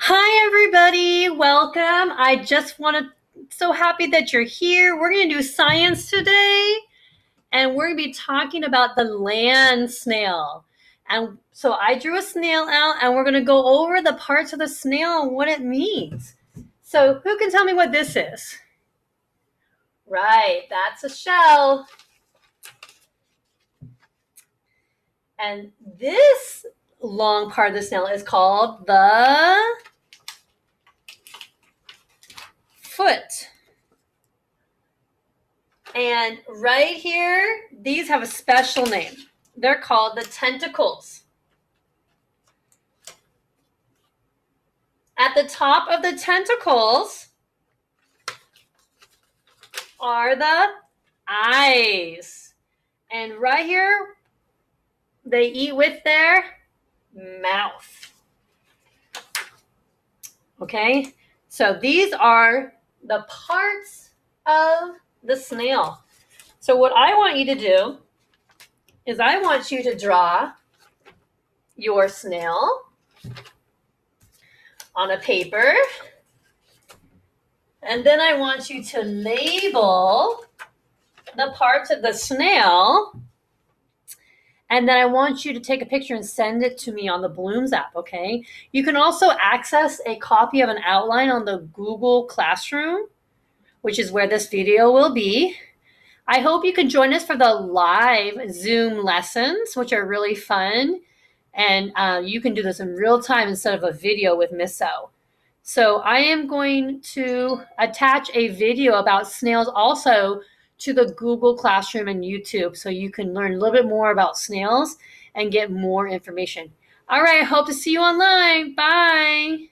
Hi, everybody. Welcome. I just want to, so happy that you're here. We're going to do science today, and we're going to be talking about the land snail. And so I drew a snail out, and we're going to go over the parts of the snail and what it means. So, who can tell me what this is? Right, that's a shell. And this long part of the snail is called the foot. And right here, these have a special name. They're called the tentacles. At the top of the tentacles are the eyes. And right here, they eat with their mouth. Okay, so these are the parts of the snail. So, what I want you to do is, I want you to draw your snail on a paper. And then I want you to label the parts of the snail and then I want you to take a picture and send it to me on the Bloomz app, okay? You can also access a copy of an outline on the Google Classroom, which is where this video will be. I hope you can join us for the live Zoom lessons, which are really fun. And uh, you can do this in real time instead of a video with Mrs. O. So I am going to attach a video about snails also to the Google Classroom and YouTube so you can learn a little bit more about snails and get more information. All right, hope to see you online. Bye.